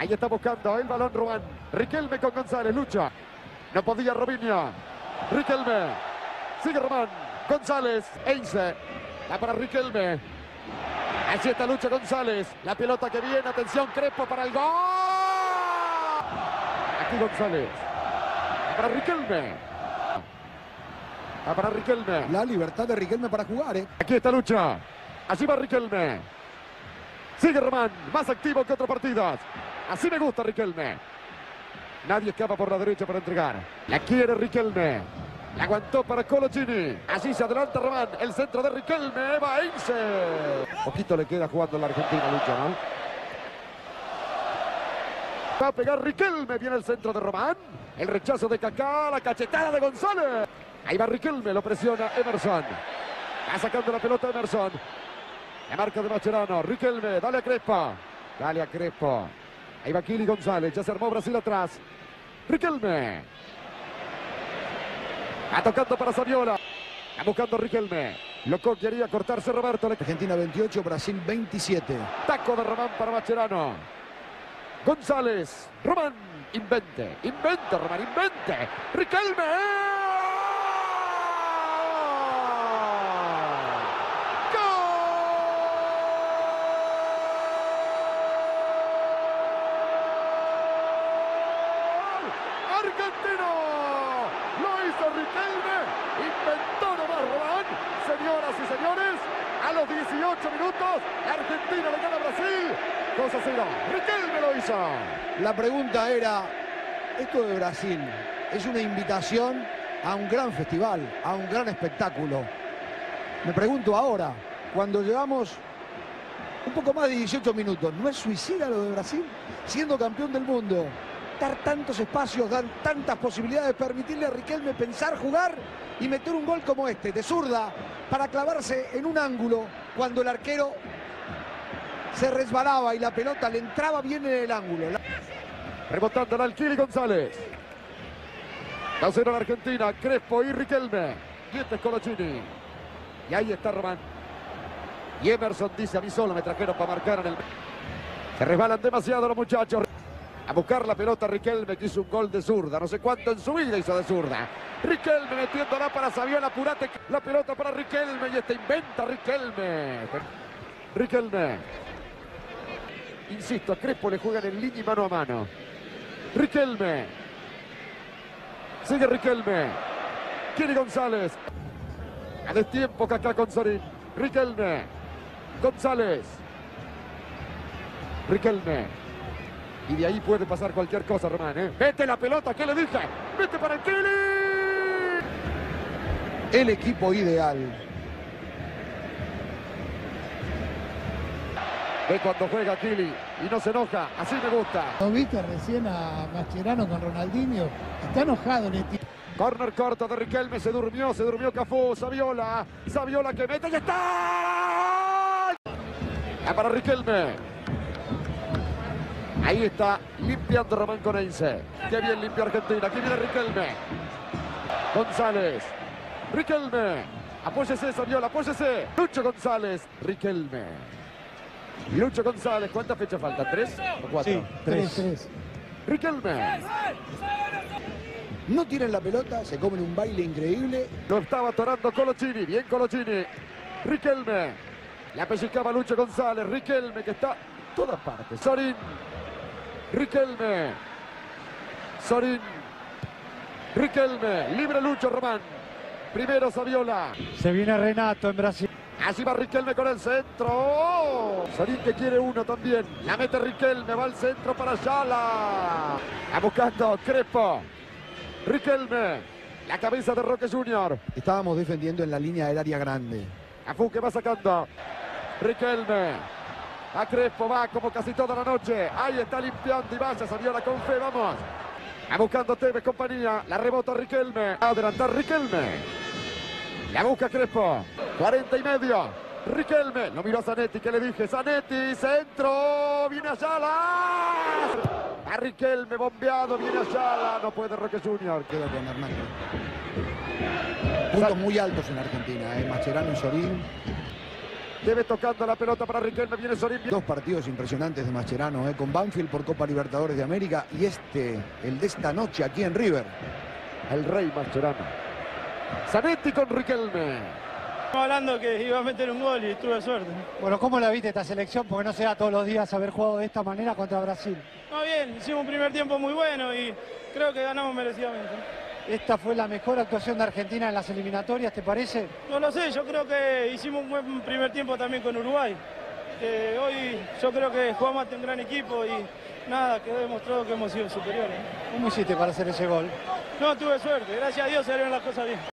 Ahí está buscando el balón Román. Riquelme con González, lucha. No podía Robinho. Riquelme. Sigue Román. González. Einse. Va para Riquelme. Así está lucha González. La pelota que viene. Atención, Crespo para el gol. Aquí González. Va para Riquelme. Va para Riquelme. La libertad de Riquelme para jugar, ¿eh? Aquí está lucha. Allí va Riquelme. Sigue Román. Más activo que otros partidos. Así me gusta Riquelme. Nadie escapa por la derecha para entregar. La quiere Riquelme. La aguantó para Colocini. Así se adelanta Román. El centro de Riquelme. Eva Einse. Poquito le queda jugando la Argentina, Lucha, ¿no? Va a pegar Riquelme. Viene el centro de Román. El rechazo de Kaká. La cachetada de González. Ahí va Riquelme. Lo presiona Emerson. Va sacando la pelota Emerson. La marca de Macherano. Riquelme. Dale a Crespa. Dale a Crespo. Ahí va Kili González. Ya se armó Brasil atrás. Riquelme. Va tocando para Saviola. Va buscando Riquelme. Loco quería cortarse Roberto. Argentina 28, Brasil 27. Taco de Román para Macherano. González. Román. Invente. Invente, Román. Invente. Riquelme. argentino. Lo hizo Riquelme. Inventó nomás Román. Señoras y señores, a los 18 minutos, Argentina le gana a Brasil. 2 a 0. Riquelme lo hizo. La pregunta era, esto de Brasil es una invitación a un gran festival, a un gran espectáculo. Me pregunto ahora, cuando llevamos un poco más de 18 minutos, ¿no es suicida lo de Brasil? Siendo campeón del mundo, tantos espacios, dar tantas posibilidades, permitirle a Riquelme pensar, jugar y meter un gol como este, de zurda, para clavarse en un ángulo cuando el arquero se resbalaba y la pelota le entraba bien en el ángulo. Rebotando al Alquili González. 2 0 la Argentina, Crespo y Riquelme. Y este es. Y ahí está Román. Y Emerson dice a mí solo me trajeron para marcar en el... Se resbalan demasiado los muchachos. A buscar la pelota Riquelme que hizo un gol de zurda. No sé cuánto en su vida hizo de zurda. Riquelme metiéndola para Saviola. Apurate la pelota para Riquelme. Y este inventa Riquelme. Riquelme. Insisto, a Crespo le juegan en línea y mano a mano. Riquelme. Sigue Riquelme. Kiri González. A destiempo Kaká con Sorín. Riquelme. González. Riquelme. Y de ahí puede pasar cualquier cosa, Román. ¿eh? Vete la pelota, ¿qué le dije? Vete para el Kili. El equipo ideal. Ve cuando juega Kili y no se enoja. Así me gusta. ¿Lo viste recién a Mascherano con Ronaldinho? Está enojado el equipo. Corner corto de Riquelme, se durmió, se durmió Cafú, Saviola, Saviola que mete y está. Ya para Riquelme. Ahí está limpiando Román Conense. Qué bien limpia Argentina. Aquí viene Riquelme. González. Riquelme. Apóyese, Saviola, apóyese. Lucho González. Riquelme. Lucho González. ¿Cuántas fechas falta? ¿Tres o cuatro? Sí, tres. tres. Riquelme. No tienen la pelota, se comen un baile increíble. Lo estaba atorando Colocini. Bien Colocini. Riquelme. La pellizcaba Lucho González. Riquelme que está en todas partes. Sorín. Riquelme. Sorín. Riquelme. Libre Lucho Román. Primero Saviola. Se viene Renato en Brasil. Así va Riquelme con el centro. ¡Oh! Sorín que quiere uno también. La mete Riquelme. Va al centro para Ayala. Va buscando Crespo. Riquelme. La cabeza de Roque Junior. Estábamos defendiendo en la línea del área grande. Afu que va sacando. Riquelme. A Crespo va como casi toda la noche. Ahí está limpiando vaya, Saviola con fe, vamos. Va buscando Tevez, compañía. La rebota Riquelme. A adelantar Riquelme. La busca Crespo. 40 y medio. Riquelme. Lo miró a Zanetti, que le dije. Zanetti, centro. Viene Ayala. A Riquelme, bombeado. Viene Ayala. No puede Roque Junior. Queda con Hernando. Puntos muy altos en Argentina, ¿eh? Mascherano y Sorín. Debe tocando la pelota para Riquelme. Viene Sorín. Dos partidos impresionantes de Mascherano, ¿eh? con Banfield por Copa Libertadores de América y este, el de esta noche aquí en River. El rey Mascherano. Zanetti con Riquelme. Estamos hablando que iba a meter un gol y tuve suerte. Bueno, ¿cómo la viste esta selección? Porque no se da todos los días haber jugado de esta manera contra Brasil. No, bien, hicimos un primer tiempo muy bueno y creo que ganamos merecidamente. ¿Esta fue la mejor actuación de Argentina en las eliminatorias, te parece? No lo sé, yo creo que hicimos un buen primer tiempo también con Uruguay. Eh, hoy yo creo que jugamos ante un gran equipo y nada, quedó demostrado que hemos sido superiores. ¿Cómo hiciste para hacer ese gol? No, tuve suerte, gracias a Dios salieron las cosas bien.